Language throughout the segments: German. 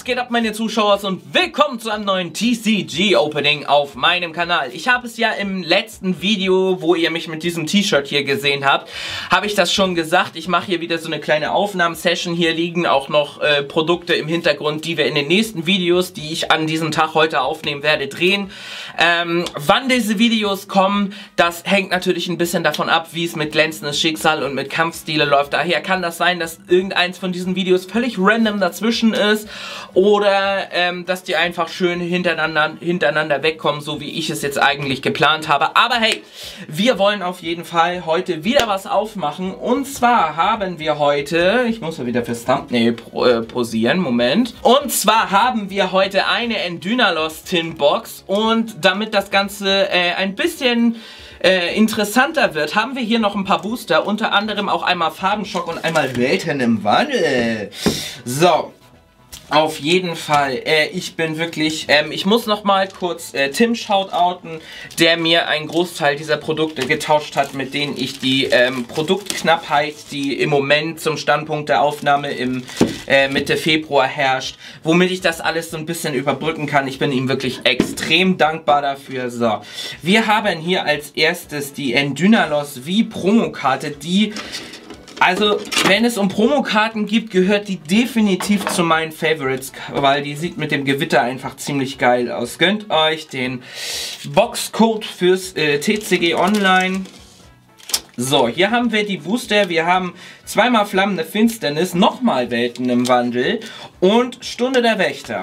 Was geht ab meine Zuschauer und willkommen zu einem neuen TCG Opening auf meinem Kanal. Ich habe es ja im letzten Video, wo ihr mich mit diesem T-Shirt hier gesehen habt, habe ich das schon gesagt. Ich mache hier wieder so eine kleine Aufnahmesession. Hier liegen auch noch äh, Produkte im Hintergrund, die wir in den nächsten Videos, die ich an diesem Tag heute aufnehmen werde, drehen. Ähm, wann diese Videos kommen, das hängt natürlich ein bisschen davon ab, wie es mit glänzendes Schicksal und mit Kampfstile läuft. Daher kann das sein, dass irgendeins von diesen Videos völlig random dazwischen ist oder ähm, dass die einfach schön hintereinander, hintereinander wegkommen, so wie ich es jetzt eigentlich geplant habe. Aber hey, wir wollen auf jeden Fall heute wieder was aufmachen und zwar haben wir heute, ich muss mal wieder fürs Thumbnail äh, posieren, Moment. Und zwar haben wir heute eine Endynalos Tin Box und damit das Ganze äh, ein bisschen äh, interessanter wird, haben wir hier noch ein paar Booster, unter anderem auch einmal Farbenschock und einmal Welten im Wandel. So, auf jeden Fall. Äh, ich bin wirklich, ähm, ich muss noch mal kurz äh, Tim shoutouten, der mir einen Großteil dieser Produkte getauscht hat, mit denen ich die ähm, Produktknappheit, die im Moment zum Standpunkt der Aufnahme im äh, Mitte Februar herrscht, womit ich das alles so ein bisschen überbrücken kann. Ich bin ihm wirklich extrem dankbar dafür. So, wir haben hier als erstes die Endynalos V-Promokarte, die also, wenn es um Promokarten geht, gehört die definitiv zu meinen Favorites, weil die sieht mit dem Gewitter einfach ziemlich geil aus. Gönnt euch den Boxcode fürs äh, TCG Online. So, hier haben wir die Booster. Wir haben zweimal flammende Finsternis, nochmal Welten im Wandel und Stunde der Wächter.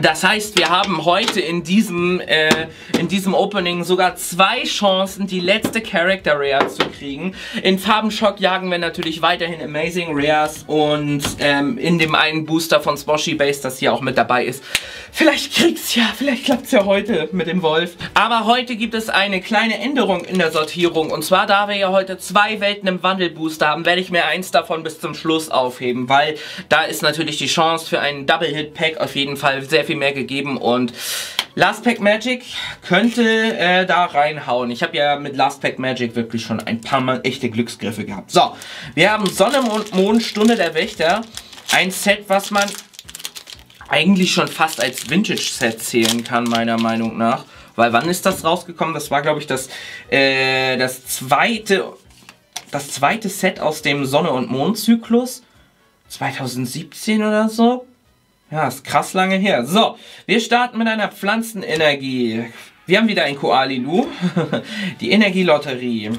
Das heißt, wir haben heute in diesem, äh, in diesem Opening sogar zwei Chancen, die letzte Character Rare zu kriegen. In Farbenschock jagen wir natürlich weiterhin Amazing Rares und ähm, in dem einen Booster von Sposhy Base, das hier auch mit dabei ist. Vielleicht kriegt's ja, vielleicht klappt's ja heute mit dem Wolf. Aber heute gibt es eine kleine Änderung in der Sortierung. Und zwar, da wir ja heute zwei Welten im Wandelbooster haben, werde ich mir eins davon bis zum Schluss aufheben, weil da ist natürlich die Chance für einen Double-Hit-Pack auf jeden Fall sehr sehr viel mehr gegeben und Last Pack Magic könnte äh, da reinhauen. Ich habe ja mit Last Pack Magic wirklich schon ein paar Mal echte Glücksgriffe gehabt. So, wir haben Sonne und Mond, Stunde der Wächter. Ein Set, was man eigentlich schon fast als Vintage-Set zählen kann, meiner Meinung nach. Weil wann ist das rausgekommen? Das war, glaube ich, das, äh, das zweite das zweite Set aus dem Sonne- und Mond-Zyklus. 2017 oder so. Ja, ist krass lange her. So, wir starten mit einer Pflanzenenergie. Wir haben wieder ein Koalilu, die Energielotterie,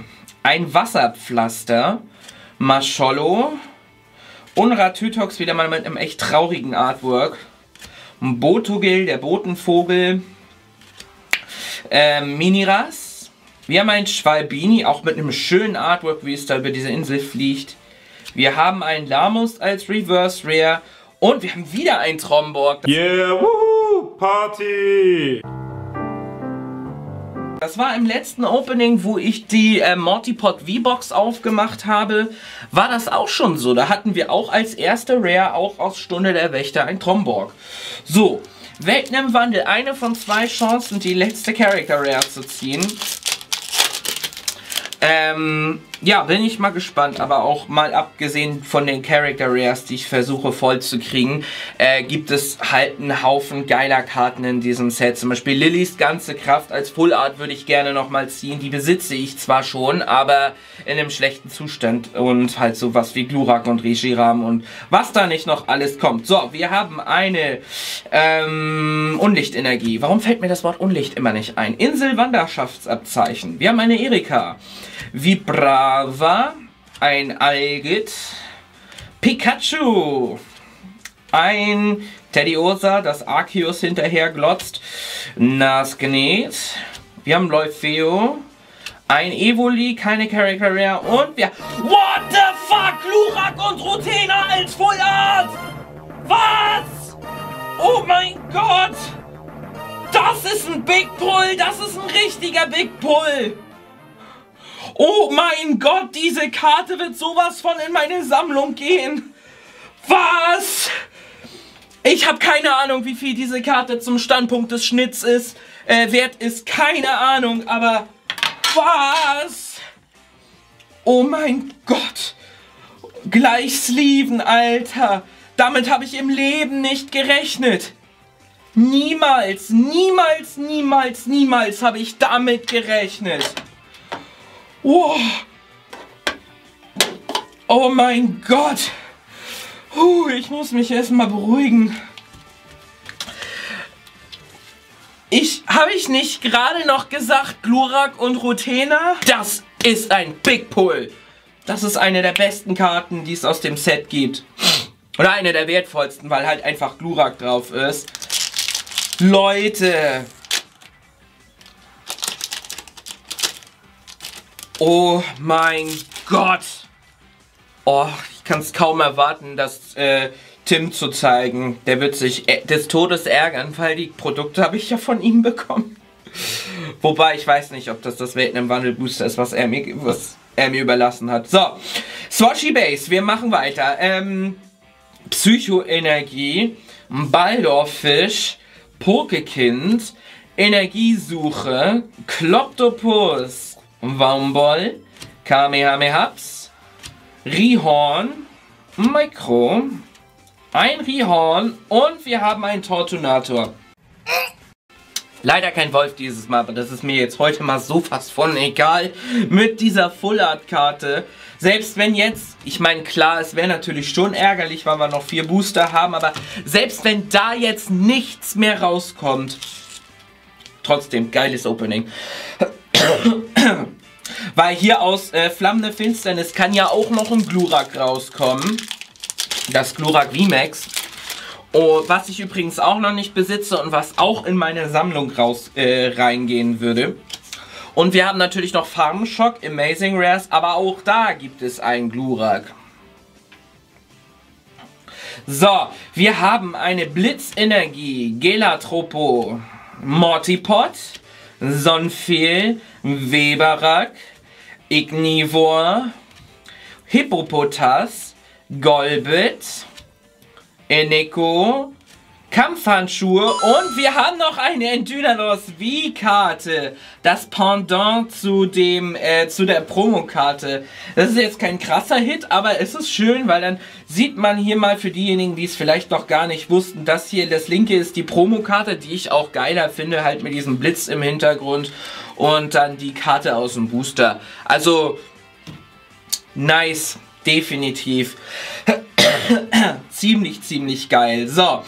ein Wasserpflaster, Maschollo, Unratütox wieder mal mit einem echt traurigen Artwork, Botogil, der Botenvogel, äh, Miniras, wir haben ein Schwalbini, auch mit einem schönen Artwork, wie es da über diese Insel fliegt. Wir haben einen Lamus als Reverse Rare und wir haben wieder einen Tromborg. Yeah, woohoo, Party! Das war im letzten Opening, wo ich die äh, Mortipod V-Box aufgemacht habe, war das auch schon so. Da hatten wir auch als erste Rare, auch aus Stunde der Wächter, ein Tromborg. So, Welten im Wandel. Eine von zwei Chancen, die letzte Character Rare zu ziehen. Ähm, ja, bin ich mal gespannt, aber auch mal abgesehen von den Character Rares, die ich versuche voll zu kriegen, äh, gibt es halt einen Haufen geiler Karten in diesem Set. Zum Beispiel Lillys ganze Kraft als Full Art würde ich gerne nochmal ziehen. Die besitze ich zwar schon, aber in einem schlechten Zustand. Und halt sowas wie Glurak und Reshiram und was da nicht noch alles kommt. So, wir haben eine ähm, Unlichtenergie. Warum fällt mir das Wort Unlicht immer nicht ein? Insel Wanderschaftsabzeichen. Wir haben eine Erika. Vibrava, ein Algit, Pikachu, ein Teddyosa, das Arceus hinterher glotzt, Nasgnet, wir haben Leufeo, ein Evoli, keine Character Rare und wir... What the fuck? Lurak und Rutena als Full Art! Was? Oh mein Gott! Das ist ein Big Pull! Das ist ein richtiger Big Pull! Oh mein Gott, diese Karte wird sowas von in meine Sammlung gehen. Was? Ich habe keine Ahnung, wie viel diese Karte zum Standpunkt des Schnitts ist. Äh, wert ist keine Ahnung, aber was? Oh mein Gott. Gleich Sleeven, Alter. Damit habe ich im Leben nicht gerechnet. Niemals, niemals, niemals, niemals habe ich damit gerechnet. Oh, oh mein Gott. Puh, ich muss mich erstmal beruhigen. Ich, habe ich nicht gerade noch gesagt, Glurak und Rotena? Das ist ein Big Pull. Das ist eine der besten Karten, die es aus dem Set gibt. Oder eine der wertvollsten, weil halt einfach Glurak drauf ist. Leute. Oh mein Gott. Oh, ich kann es kaum erwarten, das äh, Tim zu zeigen. Der wird sich äh, des Todes ärgern, weil die Produkte habe ich ja von ihm bekommen. Wobei ich weiß nicht, ob das das Welten im Wandel Booster ist, was er mir, was er mir überlassen hat. So, Swatchy Base, wir machen weiter. Ähm, Psychoenergie, Baldorfisch, Pokekind, Energiesuche, Kloptopus, Waumbol, Kamehamehaps, Rihorn, Mikro, ein Rihorn und wir haben einen Tortunator. Leider kein Wolf dieses Mal, aber das ist mir jetzt heute mal so fast von egal mit dieser Full Art Karte. Selbst wenn jetzt, ich meine klar, es wäre natürlich schon ärgerlich, weil wir noch vier Booster haben, aber selbst wenn da jetzt nichts mehr rauskommt, trotzdem geiles Opening. weil hier aus äh, Flammende Finsternis kann ja auch noch ein Glurak rauskommen. Das Glurak VMAX. Oh, was ich übrigens auch noch nicht besitze und was auch in meine Sammlung raus äh, reingehen würde. Und wir haben natürlich noch Farmshock, Amazing Rares, aber auch da gibt es einen Glurak. So, wir haben eine Blitzenergie, Gelatropo, Mortipot, Sonfeel, Weberak, Ignivor, Hippopotas, Golbit, Eneko, Kampfhandschuhe und wir haben noch eine Endynalos V-Karte. Das Pendant zu dem, äh, zu der Promokarte. Das ist jetzt kein krasser Hit, aber es ist schön, weil dann sieht man hier mal für diejenigen, die es vielleicht noch gar nicht wussten, das hier, das linke ist die Promokarte, die ich auch geiler finde, halt mit diesem Blitz im Hintergrund und dann die Karte aus dem Booster. Also, nice, definitiv. ziemlich, ziemlich geil. So.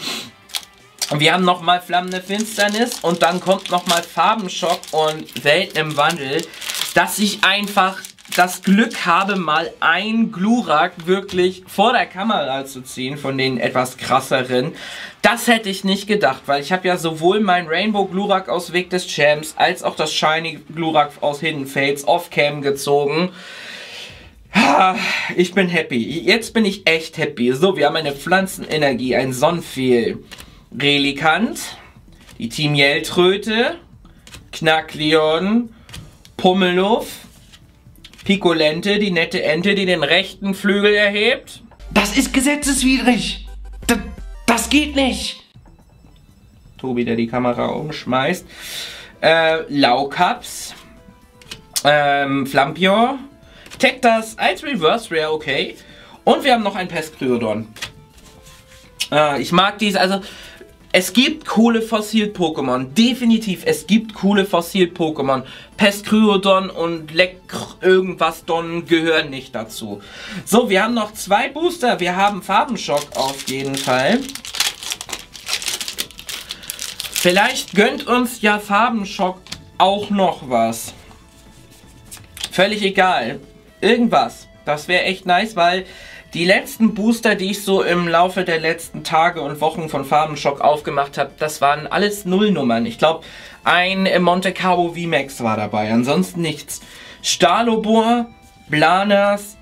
Wir haben nochmal Flammende Finsternis und dann kommt nochmal Farbenschock und Welten im Wandel, dass ich einfach das Glück habe, mal ein Glurak wirklich vor der Kamera zu ziehen, von den etwas krasseren. Das hätte ich nicht gedacht, weil ich habe ja sowohl mein Rainbow Glurak aus Weg des Champs, als auch das Shiny Glurak aus Hidden Fates off-cam gezogen. Ich bin happy. Jetzt bin ich echt happy. So, wir haben eine Pflanzenenergie, ein Sonnenfehl, Relikant, die Team Yell-Tröte, Knackleon, Pummeluff, Pikolente, die nette Ente, die den rechten Flügel erhebt. Das ist gesetzeswidrig. Das, das geht nicht. Tobi, der die Kamera umschmeißt. Äh, Laukaps, ähm, Flampion, Tektas als Reverse Rare, okay. Und wir haben noch ein Peskryodon. Äh, ich mag dies, also es gibt coole Fossil-Pokémon. Definitiv, es gibt coole Fossil-Pokémon. Peskryodon und Leck irgendwas Don gehören nicht dazu. So, wir haben noch zwei Booster. Wir haben Farbenschock auf jeden Fall. Vielleicht gönnt uns ja Farbenschock auch noch was. Völlig egal irgendwas. Das wäre echt nice, weil die letzten Booster, die ich so im Laufe der letzten Tage und Wochen von Farbenschock aufgemacht habe, das waren alles Nullnummern. Ich glaube, ein Monte Carlo VMAX war dabei, ansonsten nichts. Stahlobor, Blanas,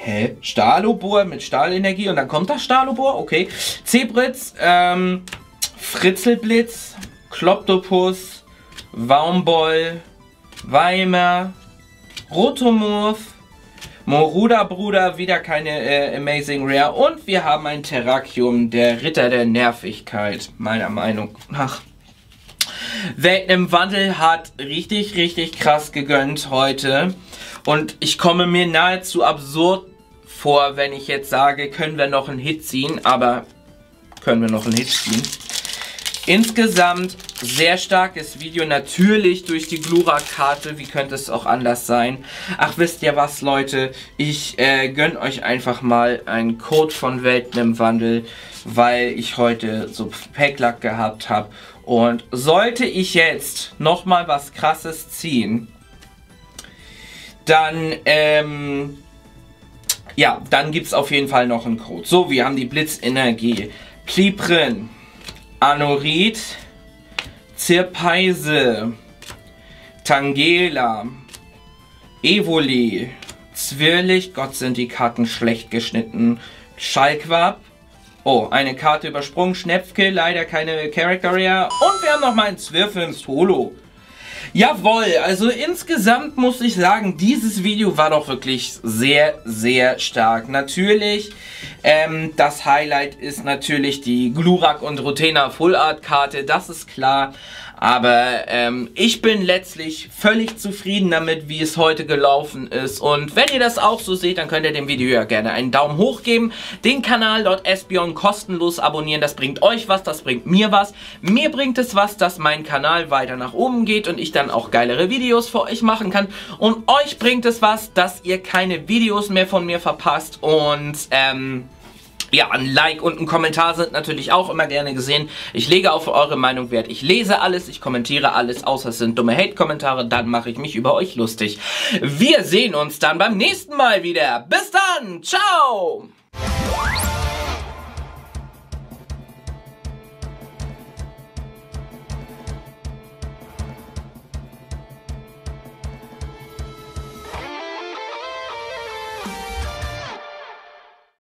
Hä? Stahlobor mit Stahlenergie und dann kommt das Stahlobor, okay. Zebritz, ähm, Fritzelblitz, Kloptopus, Waumboll, Weimer, Rotomorph, Moruda Bruder, wieder keine äh, Amazing Rare. Und wir haben ein Terrakium, der Ritter der Nervigkeit, meiner Meinung nach. Welten im Wandel hat richtig, richtig krass gegönnt heute. Und ich komme mir nahezu absurd vor, wenn ich jetzt sage, können wir noch einen Hit ziehen, aber können wir noch einen Hit ziehen. Insgesamt sehr starkes Video, natürlich durch die Glura-Karte, wie könnte es auch anders sein. Ach, wisst ihr was, Leute, ich äh, gönne euch einfach mal einen Code von Welten im Wandel, weil ich heute so Packlack gehabt habe. Und sollte ich jetzt nochmal was krasses ziehen, dann, ähm, ja, dann gibt es auf jeden Fall noch einen Code. So, wir haben die Blitzenergie, Pliprin, Anorit, Zirpeise, Tangela, Evoli, Zwirlig, Gott sind die Karten schlecht geschnitten, Schalkwab, oh, eine Karte übersprungen, Schnepfke, leider keine Character Rare. Und wir haben noch mal einen Zwirfel Solo. Jawohl, also insgesamt muss ich sagen, dieses Video war doch wirklich sehr, sehr stark. Natürlich, ähm, das Highlight ist natürlich die Glurak und Rotena Full Art Karte, das ist klar. Aber ähm, ich bin letztlich völlig zufrieden damit, wie es heute gelaufen ist. Und wenn ihr das auch so seht, dann könnt ihr dem Video ja gerne einen Daumen hoch geben. Den Kanal dort Espion kostenlos abonnieren. Das bringt euch was, das bringt mir was. Mir bringt es was, dass mein Kanal weiter nach oben geht und ich dann auch geilere Videos für euch machen kann. Und euch bringt es was, dass ihr keine Videos mehr von mir verpasst. Und ähm... Ja, ein Like und ein Kommentar sind natürlich auch immer gerne gesehen. Ich lege auf eure Meinung Wert. Ich lese alles, ich kommentiere alles, außer es sind dumme Hate-Kommentare. Dann mache ich mich über euch lustig. Wir sehen uns dann beim nächsten Mal wieder. Bis dann. Ciao.